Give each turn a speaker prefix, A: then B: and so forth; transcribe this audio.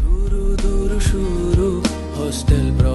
A: দুরু দুরু শুরু হোস্টেল ব্র